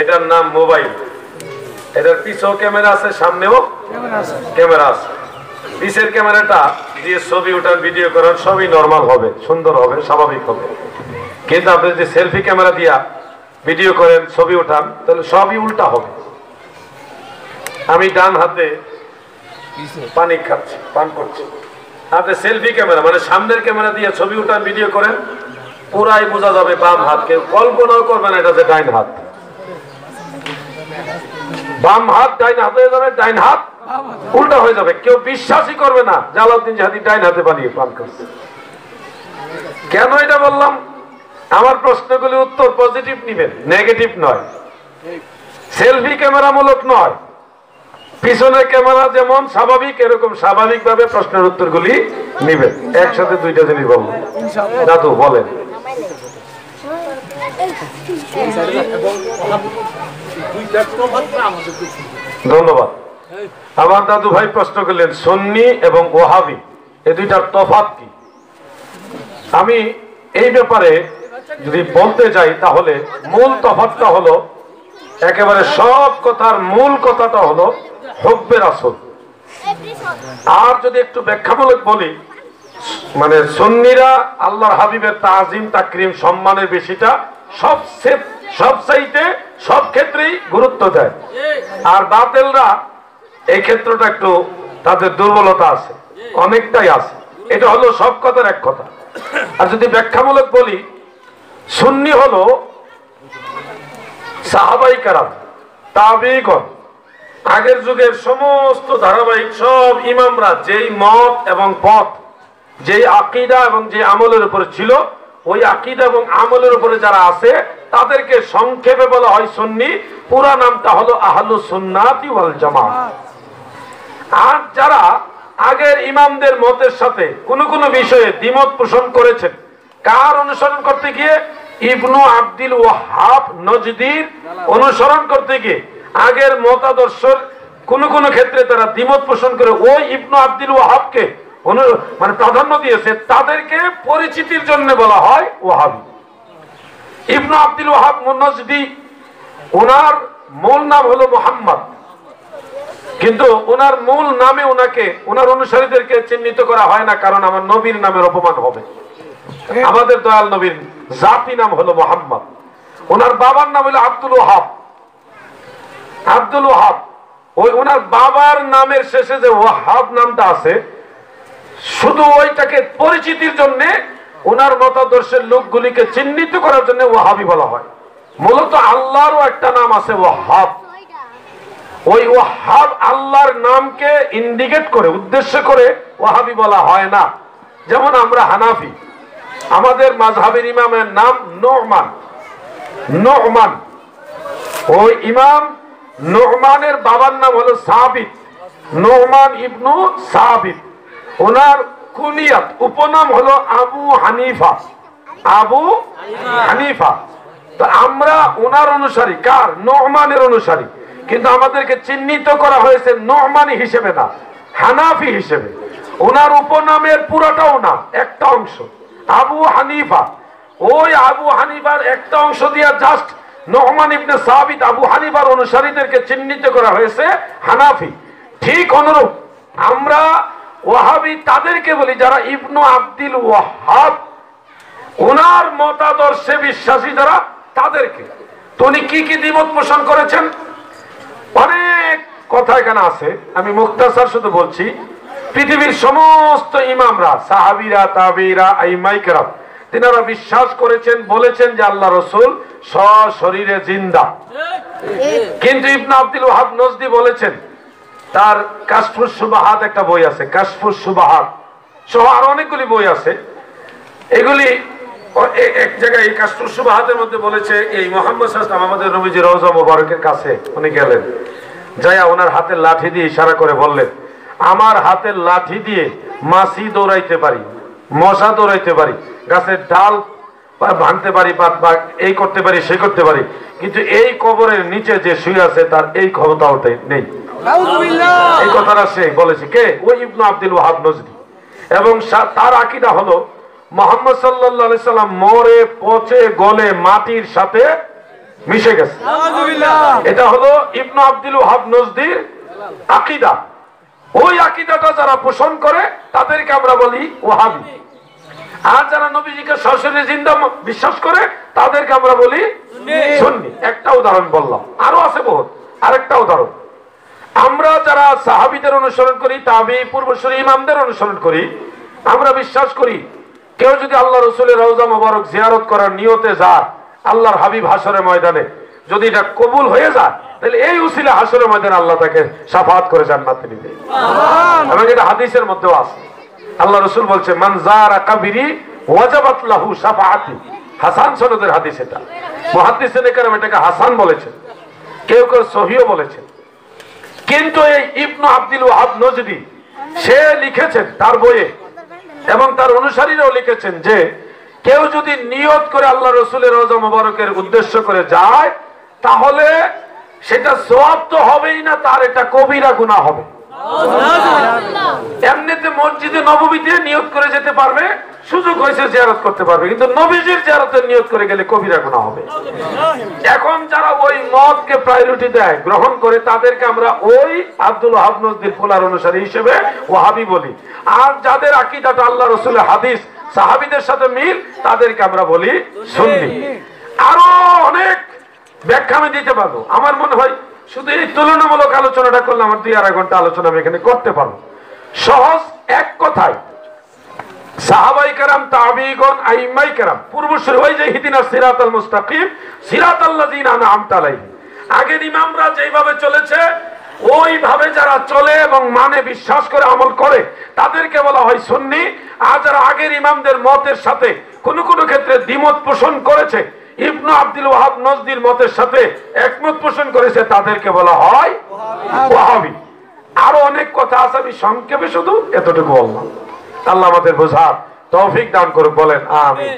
এটার নাম মোবাইল। এটার পিছেও ক্যামেরা আছে সামনেও ক্যামেরা আছে। পিছের ক্যামেরাটা দিয়ে ছবি ওঠার ভিডিও করার সবই নর্মাল হবে সুন্দর হবে স্বাভাবিক হবে। কিন্তু আপনি যদি সেলফি ক্যামেরা দিয়া ভিডিও করেন ছবি ওঠান তাহলে সবই উল্টা হবে। আমি ডান হাতে পানি খাচ্ছি পান করছি। আপনি সেলফি ক্যামেরা মানে সামনের ক্যামেরা দিয়ে ছবি উঠান ভিডিও করেন পুরাই বোঝা যাবে বাম হাতকে কল্পনাও করবেন এটা যে ডাইন হাত। বাম হাত, ডাইন হাত হয়ে যাবে, ডাইন হাত উল্টা হয়ে যাবে। কেউ বিশ্বাসই করবে না, জালাউদ্দিন জাহাদি ডাইন হাতে বানিয়ে পান করছে। কেন এটা বললাম? আমার প্রশ্নগুলি উত্তর পজিটিভ নিবেন নেগেটিভ নয়। সেলফি ক্যামেরামূলক নয়। পিছনে ক্যামেরা যেমন স্বাভাবিক, এরকম স্বাভাবিকভাবে প্রশ্নের উত্তরগুলি নিবেন। একসাথে দুইটা জিনিস বলব। দাদু, বলেন। ধন্যবাদ। আমার দাদু ভাই প্রশ্ন করলেন সন্নি এবং ওহাবি এই দুইটার তফাত কি? আমি এই ব্যাপারে যদি বলতে যাই তাহলে মূল তফাতটা হলো একেবারে সব কথার মূল কথাটা হলো হব্বের আসল আর যদি একটু ব্যাখ্যামূলক বলি মানে সন্নিরা আল্লাহর হাবিবের তাজিম তাকরিম সম্মানের বেশিটা সব সব চাইতে সব ক্ষেত্রেই গুরুত্ব দেয়। আর বাতেলরা এই ক্ষেত্রটা একটু তাদের দুর্বলতা আছে, অনেকটাই আছে। এটা হলো সব কথার এক কথা। আর যদি ব্যাখ্যামূলক বলি, সুন্নি হলো সাহাবাই কারাম, তাবিগণ। আগের যুগের সমস্ত ধারাবাহিক সব ইমামরা যেই মত এবং পথ, যেই আকিদা এবং যে আমলের উপরে ছিল, ওই আকিদা এবং আমলের উপরে যারা আছে তাদেরকে সংক্ষেপে বলা হয় সুন্নি। পুরা নামটা হলো আহলু সুন্নাতি ওয়াল জামাত। আর যারা আগের ইমামদের মতের সাথে কোন কোন বিষয়ে দ্বিমত পোষণ করেছেন, কার অনুসরণ করতে গিয়ে? ইবনু আব্দুল ওয়াহাব নজদির অনুসরণ করতে গিয়ে আগের মতাদর্শের কোন কোন ক্ষেত্রে তারা দ্বিমত পোষণ করে ওই ইবনু আব্দুল ওয়াহাবকে মানে প্রাধান্য দিয়েছে। তাদেরকে পরিচিতির জন্য বলা হয় ওয়াহাবি। ইবনু আব্দুল ওয়াহাব নজদি ওনার মূল নাম হলো মোহাম্মদ। কিন্তু ওনার মূল নামে ওনাকে ওনার অনুসারীদেরকে চিহ্নিত করা হয় না, কারণ আমার নবীর নামের অপমান হবে। আমাদের দয়াল নবীর জাতি নাম হলো মোহাম্মদ। ওনার বাবার নাম হলো আব্দুল ওহাব আব্দুল ওহাব ওই ওনার বাবার নামের শেষে যে ওয়াহাব নামটা আছে, শুধু ওইটাকে পরিচিতির জন্য ওনার মতাদর্শের লোকগুলিকে চিহ্নিত করার জন্য ওয়াহাবি বলা হয়। মূলত আল্লাহরও একটা নাম আছে ওয়াহাব। ওই ওয়াহাব আল্লাহর নামকে ইন্ডিকেট করে, উদ্দেশ্য করে ওয়াহাবি বলা হয় না। যেমন আমরা হানাফি, আমাদের মাঝহাবের ইমামের নাম নোমান। নোমান, ওই ইমাম নোমানের বাবার নাম হলো সাবিত। নোমান ইবনু সাবিত। ওনার কুনিয়াত উপনাম হলো আবু হানিফা। আবু হানিফা। তো আমরা ওনার অনুসারী, কার? নহমানের অনুসারী। কিন্তু আমাদেরকে চিহ্নিত করা হয়েছে নহমানি হিসেবে না, হানাফি হিসেবে। ওনার উপনামের পুরোটাও না, একটা অংশ। আবু হানিফা। ওই আবু হানিফার একটা অংশ দিয়া জাস্ট নহমান ইবনে সাবিত আবু হানিফার অনুসারীদেরকে চিহ্নিত করা হয়েছে হানাফি। ঠিক অনুরূপ, আমরা ওয়াহাবি তাদেরকে বলি যারা ইবনু আব্দুল ওয়াহাব ওনার মতাদর্শে বিশ্বাসী যারা তাদেরকে। তো উনি কি কি দ্বিমত পোষণ করেছেন? অনেক কথা এখানে আছে। আমি মুক্তাসার শুধু বলছি পৃথিবীর সমস্ত ইমামরা সাহাবিরা তাবিরা আইমাইকরা তিনারা বিশ্বাস করেছেন বলেছেন যে আল্লাহ রসুল সশরীরে জিন্দা। কিন্তু ইবনা আব্দুল ওয়াহাব নজদি বলেছেন তার কাশফুর সুবাহাত একটা বই আছে কাশফুর সুবাহাত। সহ আর অনেকগুলি বই আছে। এগুলি এক জায়গায় এই কাশফুস সুবাহাতের মধ্যে বলেছে, এই মোহাম্মদ সাল্লাম আমাদের নবীজি রওজা মোবারকের কাছে উনি গেলেন। যাইয়া ওনার হাতের লাঠি দিয়ে ইশারা করে বললেন, আমার হাতের লাঠি দিয়ে মাছি দৌড়াইতে পারি, মশা দৌড়াইতে পারি, গাছের ডাল ভাঙতে পারি বা এই করতে পারি সে করতে পারি। কিন্তু এই কবরের নিচে যে শুয়ে আছে তার এই ক্ষমতা নেই। এই কথাটা সে বলেছে। কে? ওই ইবনু আব্দুল ওয়াহাব নজরি। এবং তার আকিদা হলো মোহাম্মদ সাল্লাহ সাল্লাম মরে পচে গলে মাটির সাথে মিশে গেছে। এটা হলো ইবনু আব্দুল ওহাব নজদির আকিদা। ওই আকিদাটা যারা পোষণ করে তাদেরকে আমরা বলি ওহাবি আর যারা নবীজিকে সরাসরি জিন্দা বিশ্বাস করে তাদেরকে আমরা বলি সুন্নি। একটা উদাহরণ বললাম। আরও আছে বহুত। আরেকটা উদাহরণ। আমরা যারা সাহাবিদের অনুসরণ করি তাবি পূর্বসূরি ইমামদের অনুসরণ করি আমরা বিশ্বাস করি কেউ যদি আল্লাহ রসুলের রওজা মোবারক জিয়ারত করার নিয়তে যায় আল্লাহর হাবিব হাসরের ময়দানে যদি এটা কবুল হয়ে যায় তাহলে এই উসিলে হাসরের ময়দানে আল্লাহ তাকে সাফাত করে জান্নাতে নিবে। এবং এটা হাদিসের মধ্যেও আছে। আল্লাহ রসুল বলছে মানজার কাবিরি, ওয়াজাবাত লাহু হাসান সনদের হাদিস এটা। এটাকে হাসান বলেছেন। কেউ কেউ সহিও বলেছেন। কিন্তু এই ইবনু আব্দুল ওয়াহাব সে লিখেছেন তার বইয়ে, এবং তার অনুসারীরাও লিখেছেন যে, কেউ যদি নিয়ত করে আল্লাহ রসুলের রোজা মোবারকের উদ্দেশ্য করে যায়, তাহলে সেটা সোয়াব তো হবেই না, তার এটা কবিরা গুণা হবে। এমনিতে মসজিদে নবমীতে নিয়ত করে যেতে পারবে, সুযোগ হয়েছে জিয়ারত করতে পারবে। কিন্তু নবীজির জিয়ারতের নিয়ত করে গেলে কবিরা গুণা হবে। এখন যারা ওই মদকে প্রায়োরিটি দেয়, গ্রহণ করে, তাদেরকে আমরা ওই আব্দুল ওহাব নজদির ফুলার অনুসারী হিসেবে ওহাবি বলি। আর যাদের আকিদাটা আল্লাহ রসুলের হাদিস, সাহাবিদের সাথে মিল, তাদেরকে আমরা বলি সুন্নি। আরও অনেক ব্যাখ্যা আমি দিতে পারব। আমার মনে হয় শুধু এই তুলনামূলক আলোচনাটা করলে আমার দুই আড়াই ঘণ্টা আলোচনা আমি এখানে করতে পারব। সহজ এক কথায়, সাহাবাই কারাম আগের ইমামরা চলেছে, ওইভাবে যারা চলে এবং মানে বিশ্বাস করে, আমল করে, তাদেরকে বলা হয় সুন্নি। আর যারা আগের ইমামদের মতের সাথে কোন কোন ক্ষেত্রে দ্বিমত পোষণ করেছে ইবনু আব্দুল ওয়াহাব নজদির মতের সাথে একমত পোষণ করেছে তাদেরকে বলা হয় ওয়াহাবি। আরও অনেক কথা আছে আমি সংক্ষেপে শুধু এতটুকু বললাম। আল্লাহ আমাদের বোঝার তৌফিক দান করুক বলেন আমি